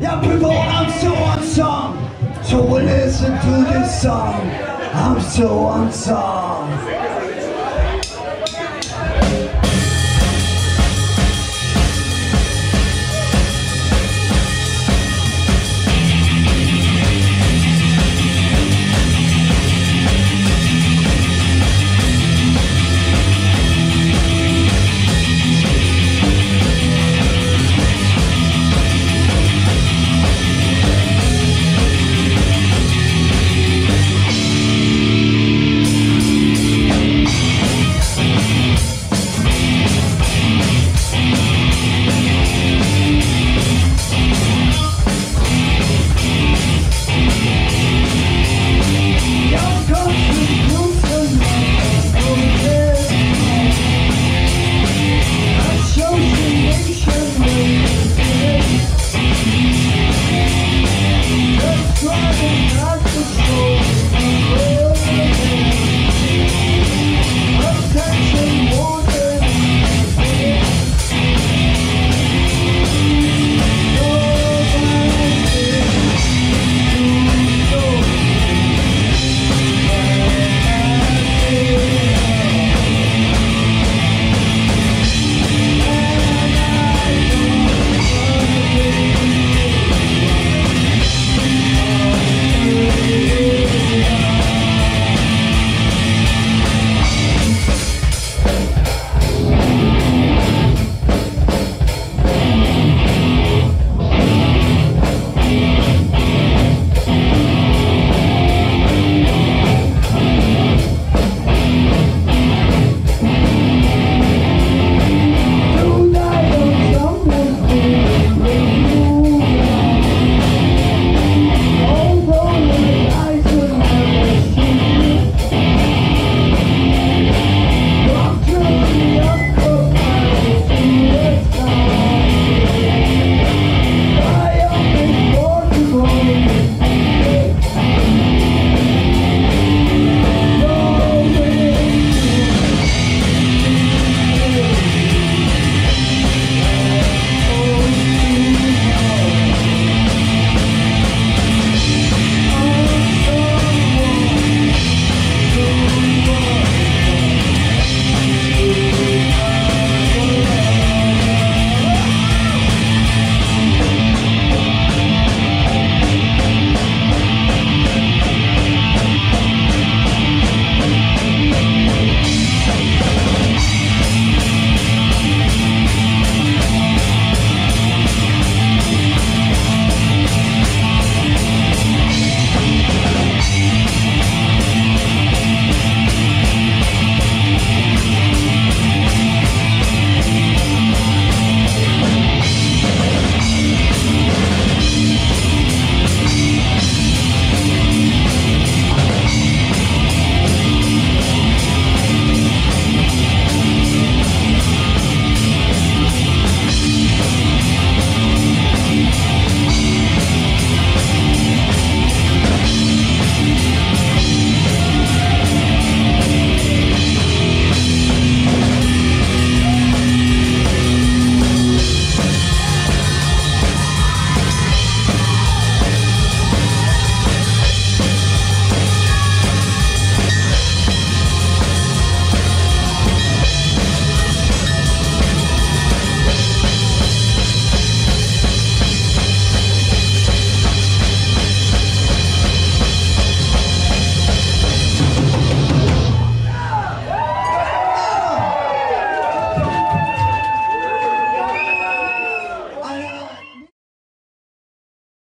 Yeah, people, I'm so unsung. So we listen to this song. I'm so unsung.